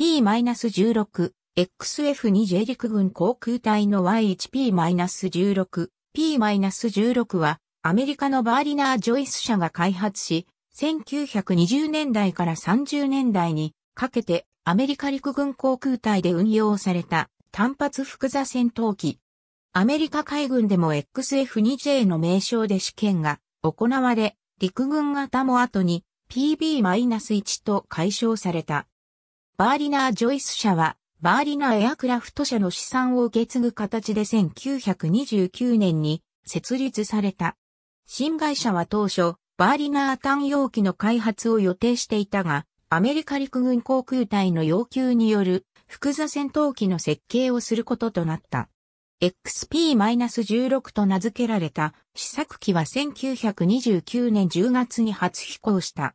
P-16、XF-2J 陸軍航空隊の Y1P-16、P-16 はアメリカのバーリナー・ジョイス社が開発し、1920年代から30年代にかけてアメリカ陸軍航空隊で運用された単発複座戦闘機。アメリカ海軍でも XF-2J の名称で試験が行われ、陸軍型も後に PB-1 と改称された。バーリナー・ジョイス社は、バーリナーエアクラフト社の資産を受け継ぐ形で1929年に設立された。新会社は当初、バーリナー単葉機の開発を予定していたが、アメリカ陸軍航空隊の要求による複座戦闘機の設計をすることとなった。XP-16 と名付けられた試作機は1929年10月に初飛行した。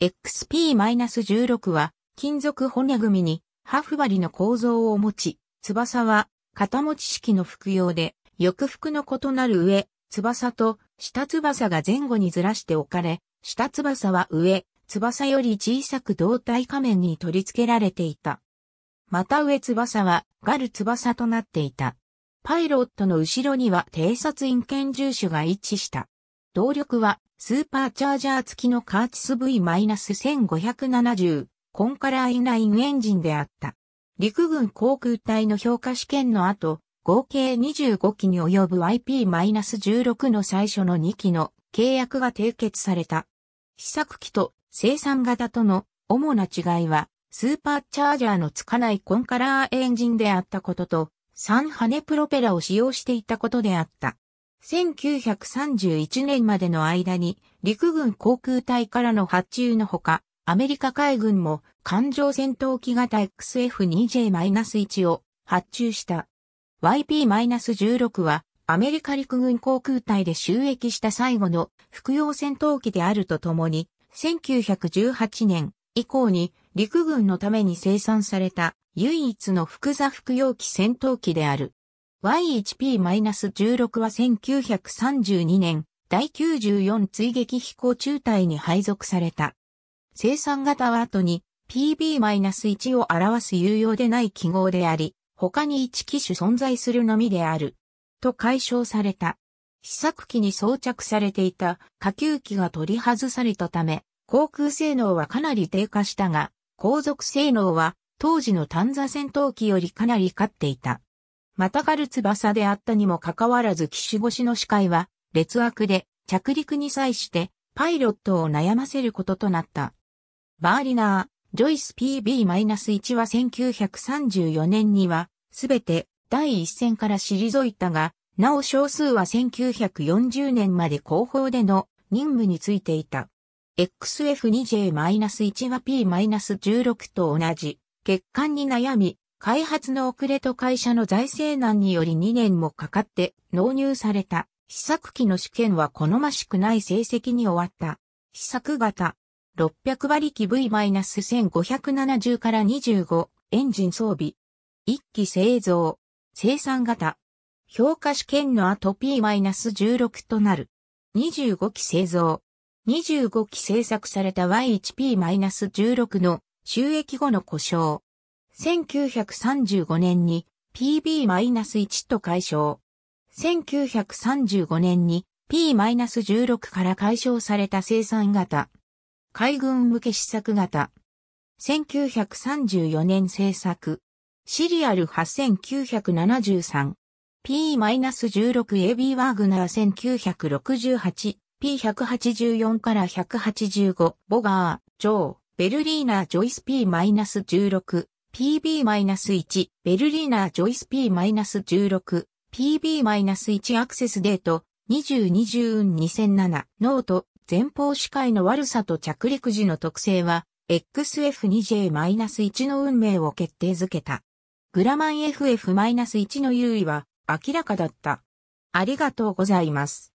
XP-16 は金属骨組みにハフバリの構造を持ち、翼は肩持ち式の服用で、翼服の異なる上、翼と下翼が前後にずらして置かれ、下翼は上、翼より小さく胴体仮面に取り付けられていた。また上翼はガル翼となっていた。パイロットの後ろには偵察員拳銃手が位置した。動力はスーパーチャージャー付きのカーチス V-1570 コンカラーインラインエンジンであった。陸軍航空隊の評価試験の後、合計25機に及ぶ YP-16 の最初の2機の契約が締結された。試作機と生産型との主な違いは、スーパーチャージャーのつかないコンカラーエンジンであったことと、3羽プロペラを使用していたことであった。1931年までの間に陸軍航空隊からの発注のほか、アメリカ海軍も艦上戦闘機型 XF-2J-1 を発注した。YP-16 はアメリカ陸軍航空隊で収益した最後の服用戦闘機であるとともに、1918年以降に陸軍のために生産された唯一の複座服用機戦闘機である。Y1P-16 は1932年第94追撃飛行中隊に配属された。生産型は後に PB-1 を表す有用でない記号であり、他に1機種存在するのみである。と解消された。試作機に装着されていた下級機が取り外されたため、航空性能はかなり低下したが、航続性能は当時の単座戦闘機よりかなり勝っていた。またがる翼であったにもかかわらず機種越しの視界は劣悪で着陸に際してパイロットを悩ませることとなった。バーリナー、ジョイス PB-1 は1934年には、すべて第一線から退いたが、なお少数は1940年まで後方での任務についていた。XF2J-1 は P-16 と同じ、欠陥に悩み、開発の遅れと会社の財政難により2年もかかって納入された試作機の試験は好ましくない成績に終わった。試作型600馬力 V-1570 から25エンジン装備。1機製造。生産型。評価試験の後 P-16 となる。25機製造。25機製作された Y1P-16 の収益後の故障。1935年に PB-1 と解消。1935年に P-16 から解消された生産型。海軍向け試作型。1934年製作。シリアル8973。P-16AB ワーグナー1968。P184 から185。ボガー、ジョー、ベルリーナージョイス P-16。PB-1。ベルリーナージョイス P-16。PB-1 アクセスデート。2020 2007ノート前方視界の悪さと着陸時の特性は XF2J-1 の運命を決定づけた。グラマン FF-1 の優位は明らかだった。ありがとうございます。